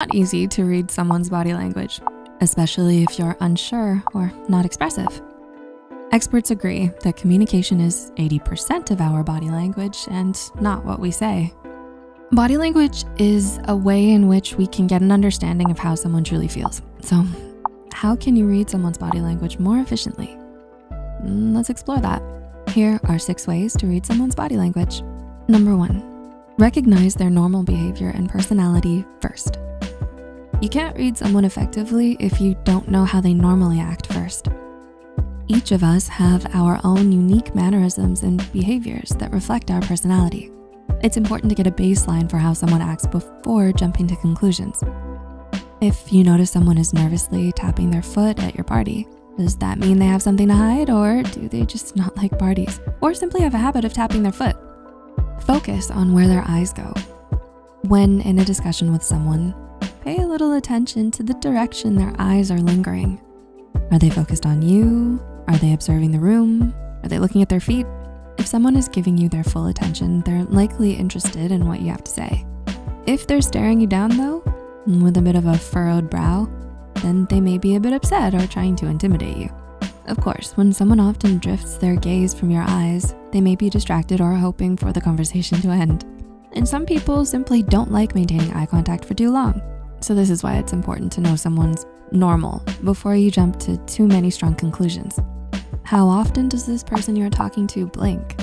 not easy to read someone's body language, especially if you're unsure or not expressive. Experts agree that communication is 80% of our body language and not what we say. Body language is a way in which we can get an understanding of how someone truly feels. So how can you read someone's body language more efficiently? Mm, let's explore that. Here are six ways to read someone's body language. Number one, recognize their normal behavior and personality first. You can't read someone effectively if you don't know how they normally act first. Each of us have our own unique mannerisms and behaviors that reflect our personality. It's important to get a baseline for how someone acts before jumping to conclusions. If you notice someone is nervously tapping their foot at your party, does that mean they have something to hide or do they just not like parties or simply have a habit of tapping their foot? Focus on where their eyes go. When in a discussion with someone, pay a little attention to the direction their eyes are lingering. Are they focused on you? Are they observing the room? Are they looking at their feet? If someone is giving you their full attention, they're likely interested in what you have to say. If they're staring you down though, with a bit of a furrowed brow, then they may be a bit upset or trying to intimidate you. Of course, when someone often drifts their gaze from your eyes, they may be distracted or hoping for the conversation to end. And some people simply don't like maintaining eye contact for too long. So this is why it's important to know someone's normal before you jump to too many strong conclusions. How often does this person you're talking to blink?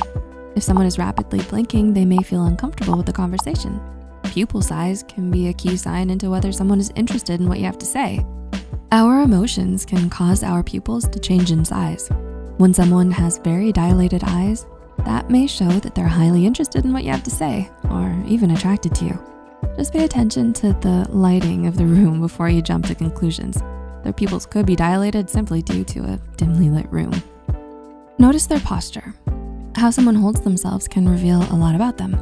If someone is rapidly blinking, they may feel uncomfortable with the conversation. Pupil size can be a key sign into whether someone is interested in what you have to say. Our emotions can cause our pupils to change in size. When someone has very dilated eyes, that may show that they're highly interested in what you have to say or even attracted to you. Just pay attention to the lighting of the room before you jump to conclusions. Their pupils could be dilated simply due to a dimly lit room. Notice their posture. How someone holds themselves can reveal a lot about them.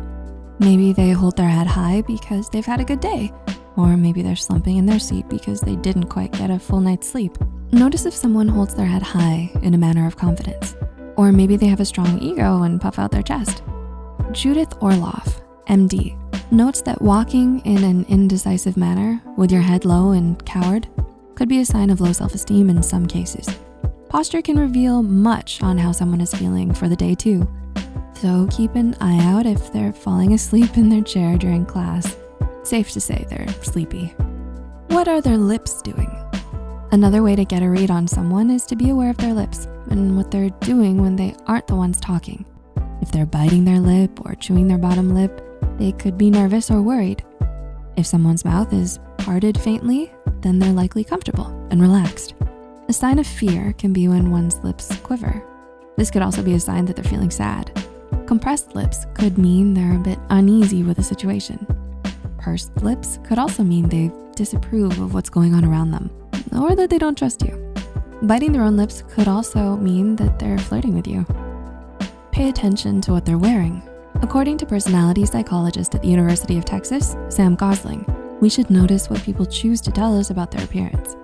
Maybe they hold their head high because they've had a good day, or maybe they're slumping in their seat because they didn't quite get a full night's sleep. Notice if someone holds their head high in a manner of confidence, or maybe they have a strong ego and puff out their chest. Judith Orloff, MD, notes that walking in an indecisive manner with your head low and coward could be a sign of low self-esteem in some cases. Posture can reveal much on how someone is feeling for the day too. So keep an eye out if they're falling asleep in their chair during class. Safe to say they're sleepy. What are their lips doing? Another way to get a read on someone is to be aware of their lips and what they're doing when they aren't the ones talking. If they're biting their lip or chewing their bottom lip, they could be nervous or worried. If someone's mouth is parted faintly, then they're likely comfortable and relaxed. A sign of fear can be when one's lips quiver. This could also be a sign that they're feeling sad. Compressed lips could mean they're a bit uneasy with a situation. Pursed lips could also mean they disapprove of what's going on around them or that they don't trust you. Biting their own lips could also mean that they're flirting with you. Pay attention to what they're wearing. According to personality psychologist at the University of Texas, Sam Gosling, we should notice what people choose to tell us about their appearance.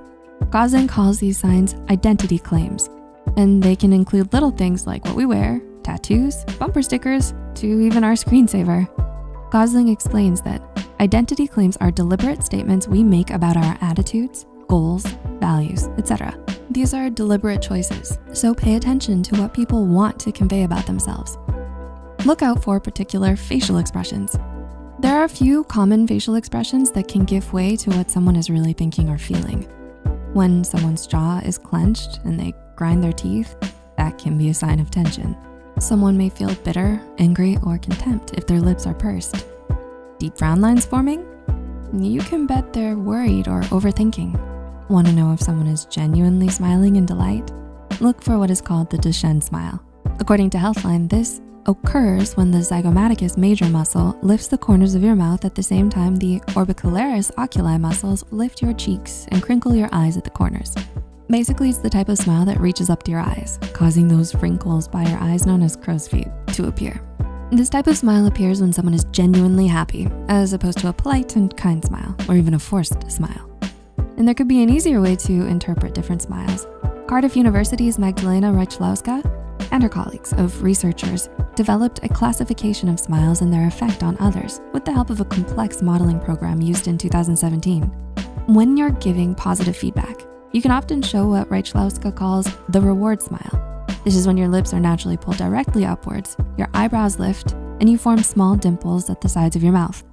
Gosling calls these signs identity claims, and they can include little things like what we wear, tattoos, bumper stickers, to even our screensaver. Gosling explains that identity claims are deliberate statements we make about our attitudes, goals, values, etc. These are deliberate choices, so pay attention to what people want to convey about themselves. Look out for particular facial expressions. There are a few common facial expressions that can give way to what someone is really thinking or feeling. When someone's jaw is clenched and they grind their teeth, that can be a sign of tension. Someone may feel bitter, angry, or contempt if their lips are pursed. Deep frown lines forming? You can bet they're worried or overthinking. Wanna know if someone is genuinely smiling in delight? Look for what is called the Duchenne smile. According to Healthline, this occurs when the zygomaticus major muscle lifts the corners of your mouth at the same time the orbicularis oculi muscles lift your cheeks and crinkle your eyes at the corners. Basically, it's the type of smile that reaches up to your eyes, causing those wrinkles by your eyes known as crow's feet to appear. This type of smile appears when someone is genuinely happy, as opposed to a polite and kind smile, or even a forced smile. And there could be an easier way to interpret different smiles. Cardiff University's Magdalena Rychlowska and her colleagues of researchers developed a classification of smiles and their effect on others with the help of a complex modeling program used in 2017. When you're giving positive feedback, you can often show what Rychlowska calls the reward smile. This is when your lips are naturally pulled directly upwards, your eyebrows lift, and you form small dimples at the sides of your mouth.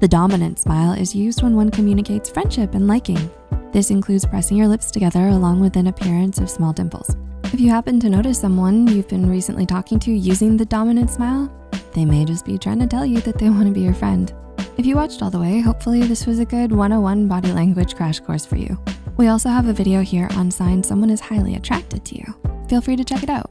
The dominant smile is used when one communicates friendship and liking. This includes pressing your lips together along with an appearance of small dimples. If you happen to notice someone you've been recently talking to using the dominant smile, they may just be trying to tell you that they wanna be your friend. If you watched all the way, hopefully this was a good 101 body language crash course for you. We also have a video here on signs someone is highly attracted to you. Feel free to check it out.